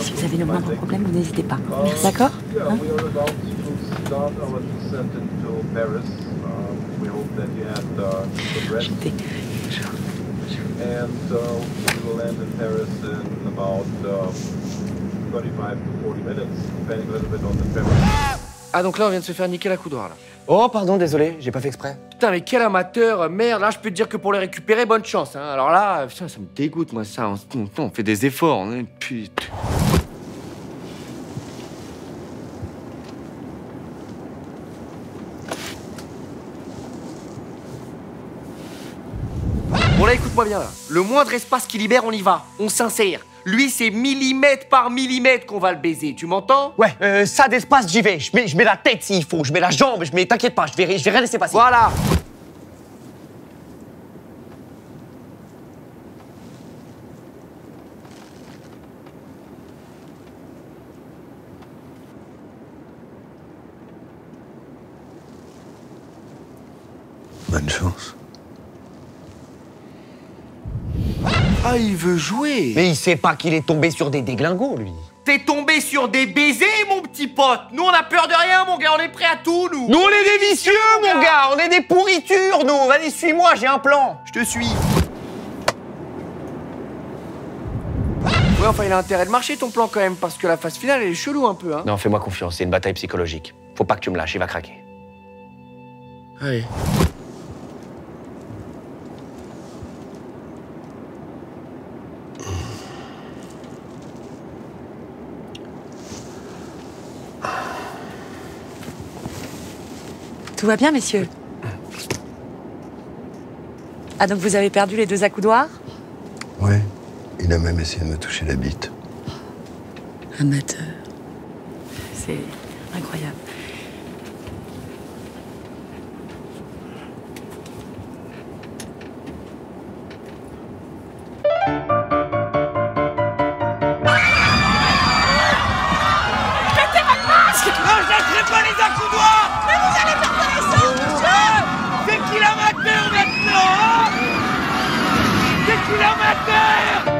Si vous avez le moindre problème, vous n'hésitez pas. D'accord Hein we are about to start our descent into Paris. We hope that you had good rest. Je vais- And uh, we will land in Paris in about uh, 35 to 40 minutes, depending a little bit on the. Ah, donc là, on vient de se faire niquer la coudoir, là. Oh, pardon, désolé, j'ai pas fait exprès. Putain, mais quel amateur, merde. Là, je peux te dire que pour les récupérer, bonne chance. Hein. Alors là, putain, ça me dégoûte, moi, ça. On, on- on fait des efforts. hein. Putain. Bon, là, écoute-moi bien, là. Le moindre espace qui libère, on y va. On s'insère. Lui, c'est millimètre par millimètre qu'on va le baiser. Tu m'entends? Ouais, euh, ça d'espace, j'y vais. Je mets, je mets la tête s'il faut, je mets la jambe, je mets. T'inquiète pas, je vais, je vais rien laisser passer. Voilà. Bonne chance. Ah, il veut jouer. Mais il sait pas qu'il est tombé sur des déglingos, lui. T'es tombé sur des baisers, mon petit pote Nous, on a peur de rien, mon gars, on est prêt à tout, nous Nous, on est des vicieux, mon gars On est des pourritures, nous Vas-y, suis-moi, j'ai un plan Je te suis. Ouais, enfin, il a intérêt de marcher, ton plan, quand même, parce que la phase finale, elle est chelou un peu, hein Non, fais-moi confiance, c'est une bataille psychologique. Faut pas que tu me lâches, il va craquer. Allez. Tout va bien, messieurs Ah, donc vous avez perdu les deux accoudoirs? Ouais. Il a même essayé de me toucher la bite. Amateur. C'est incroyable. kilomètres